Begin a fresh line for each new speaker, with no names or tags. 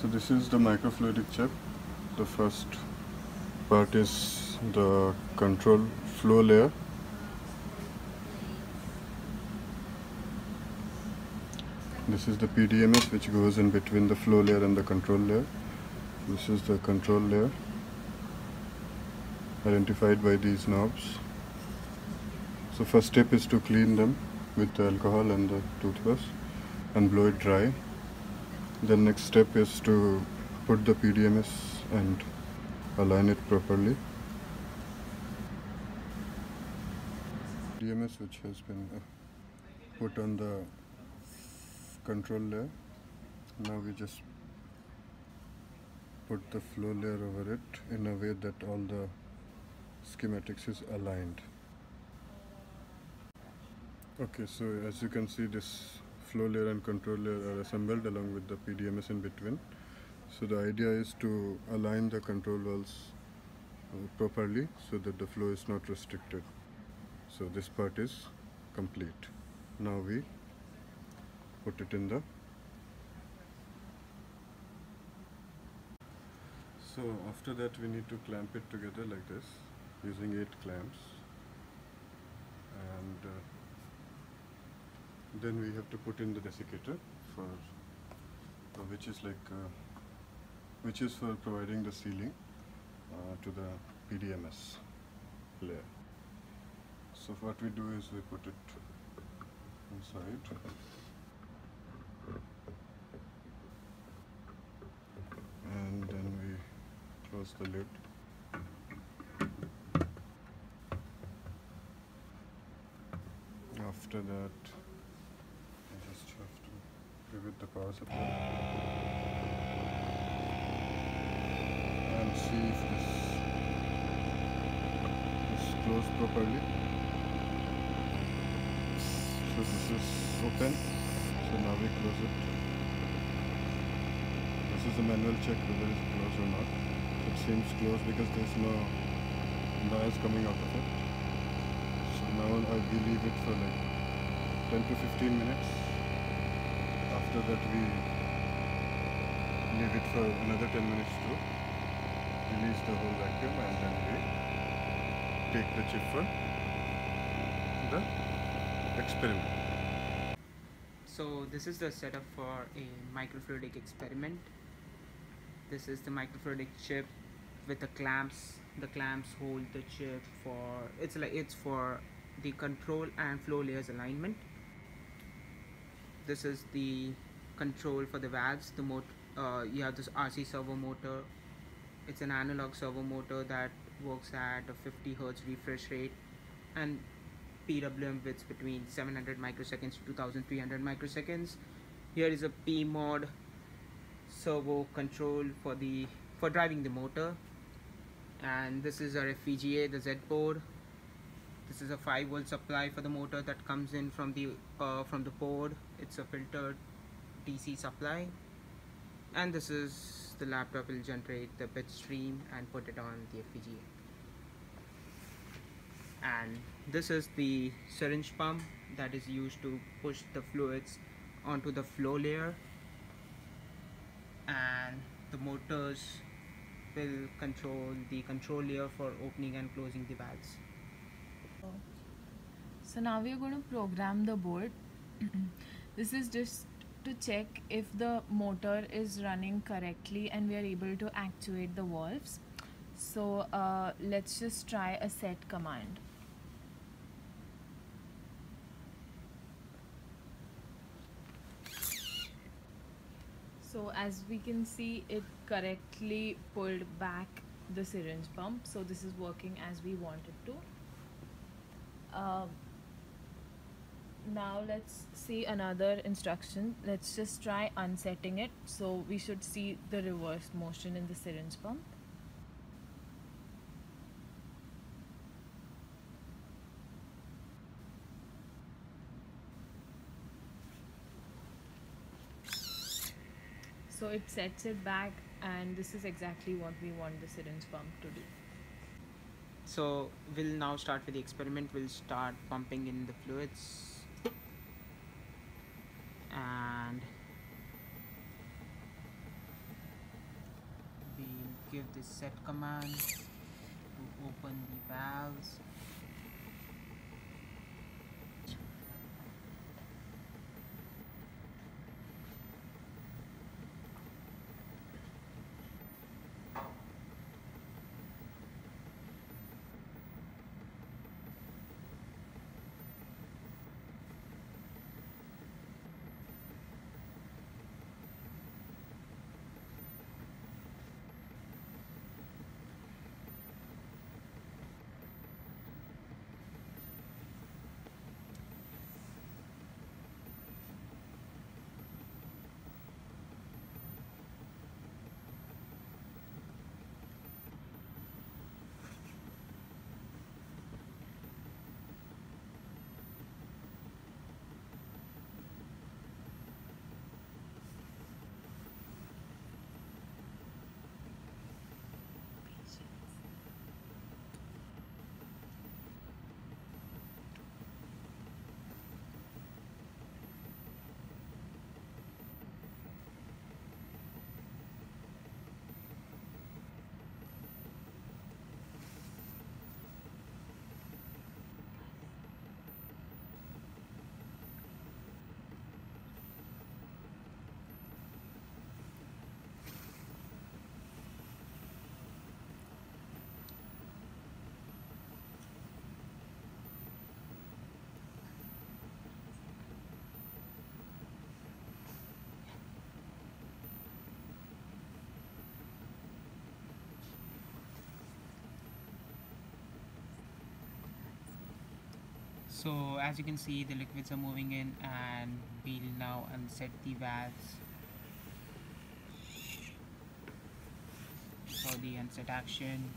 So this is the microfluidic chip. The first part is the control flow layer. This is the PDMS which goes in between the flow layer and the control layer. This is the control layer identified by these knobs. So first step is to clean them with the alcohol and the toothbrush and blow it dry. The next step is to put the PDMS and align it properly. PDMS which has been uh, put on the control layer. Now we just put the flow layer over it in a way that all the schematics is aligned. Okay, so as you can see this flow layer and control layer are assembled along with the PDMS in between. So the idea is to align the control valves uh, properly so that the flow is not restricted. So this part is complete. Now we put it in the so after that we need to clamp it together like this using 8 clamps and uh, then we have to put in the desiccator for uh, which is like uh, which is for providing the sealing uh, to the PDMS layer. So what we do is we put it inside and then we close the lid after that I just have to it the power supply and see if this is closed properly. So this is open. So now we close it. This is a manual check whether it's closed or not. It seems closed because there's no noise coming out of it. So now I will leave it for like 10 to 15 minutes after that we leave it for another 10 minutes to release the whole vacuum and then we take the chip for the experiment
So this is the setup for a microfluidic experiment. This is the microfluidic chip with the clamps. The clamps hold the chip for it's like it's for the control and flow layers alignment. This is the control for the valves. The motor uh, you have this RC servo motor. It's an analog servo motor that works at a 50 hertz refresh rate and PWM widths between 700 microseconds to 2300 microseconds. Here is a Pmod servo control for the for driving the motor and this is our FPGA the Z board this is a 5 volt supply for the motor that comes in from the uh, from the board. It's a filtered DC supply. And this is the laptop will generate the bit stream and put it on the FPGA and this is the syringe pump that is used to push the fluids onto the flow layer. And the motors will control the control layer for opening and closing the valves
So now we are going to program the board. this is just to check if the motor is running correctly and we are able to actuate the valves. So uh, let's just try a set command. So as we can see it correctly pulled back the syringe pump so this is working as we want it to. Um, now let's see another instruction. Let's just try unsetting it. So we should see the reverse motion in the syringe pump. So it sets it back and this is exactly what we want the syringe pump to do
so we'll now start with the experiment. We'll start pumping in the fluids. And we'll give this set command to open the valves. So as you can see the liquids are moving in and we'll now unset the valves. For the unset action